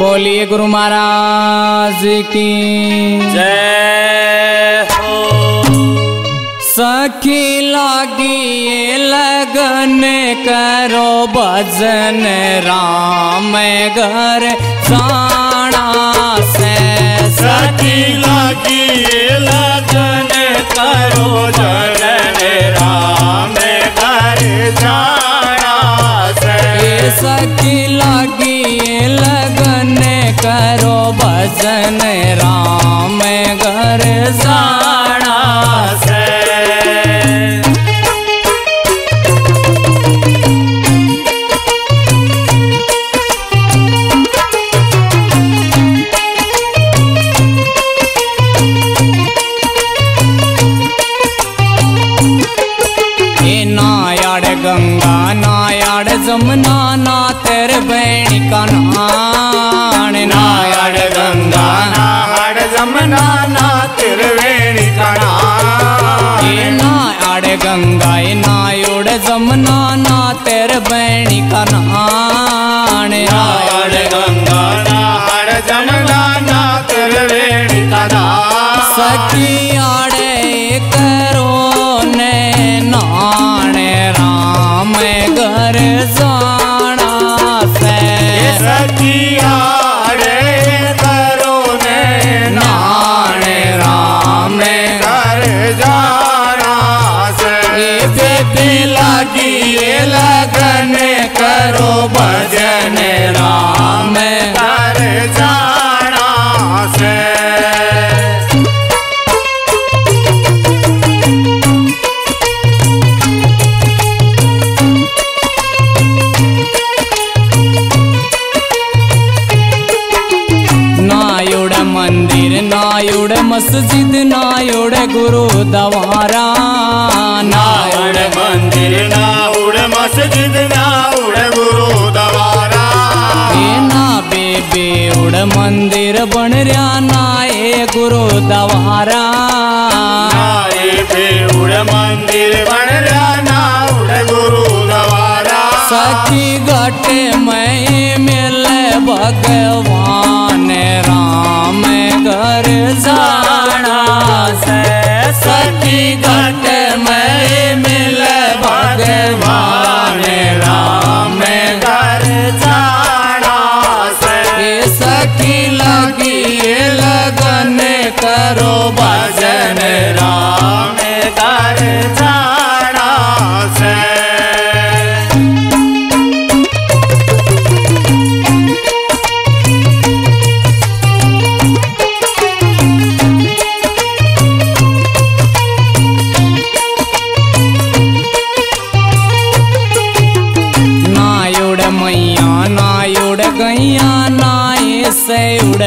बोलिए गुरु महाराज की। जय हो सखी लागी लगन करो भजन राम घर जाना से। सखी लागी लगन करो जनन गंगा नायाड़ जमुना ना तेरे बैणी का नायाड़ गंगा नाड़ जमुना ना त्रिवेणी कणा ए नायाड़ गंगा ए नायोड़ जमुना ना तेरे बैणी का नायाड़ गंगा जमुना ना त्रिवेणी कणा सखी आड़े करो जाना सखिया मस्जिद नायुड़ गुरु दवारा। नाउड़ मंदिर नाउड़ मस्जिद नाउड़ गुरु दवारा। ए ना बेबे उड़ मंदिर बन रहा ना ए गुरु दवारा। नाए बेउड़ मंदिर बन सखी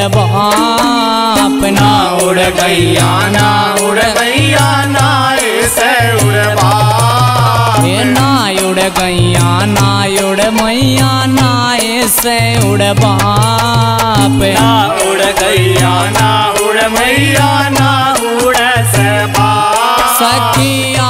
बाप ना उड़ गैया ना, उड़ गैया ना, ऐसे उड़ बा ए नायुड़ गैया नायुड़ मैया नाये से उड़ बाप ना उड़ गैया ना, उड़ मैया ना, उड़ सबा सखियाड़े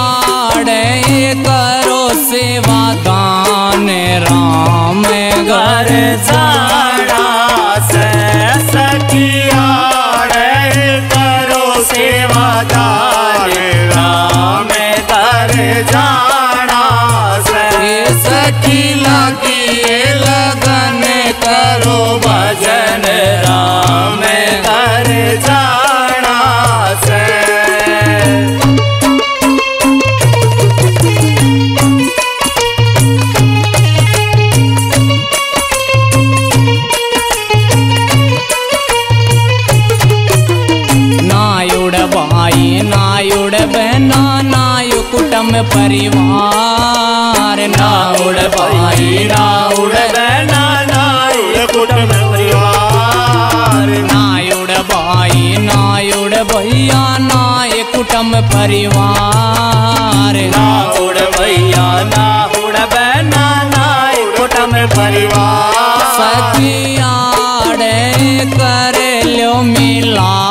भाई नायुड़ बहना, नायु कुटुंब परिवार। नायुड़ भाई नाउड़ बहना नाउड़ कुटुंब परिवार। नायुड़ भाई, नायुड़ भैया, नाय कुटुंब परिवार। नाउड़ भैया नाउड़ बहना, नाय कुटुंब परिवार। सखियाड़े कर लो राम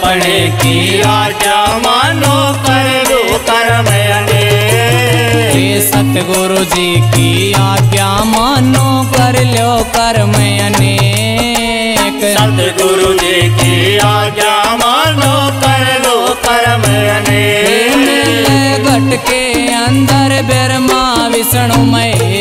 की आज्ञा मानो कर लो कर्म सतगुरु जी की आज्ञा मानो कर लो कर्म अनेक सतगुरु जी की आज्ञा मानो कर लो कर्म अनेक घट के अंदर बिरमा विष्णु महेश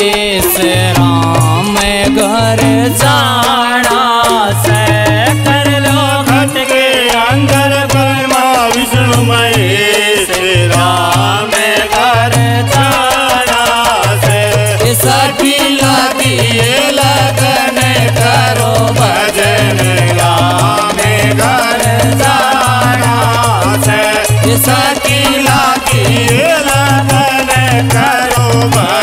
Oh, my.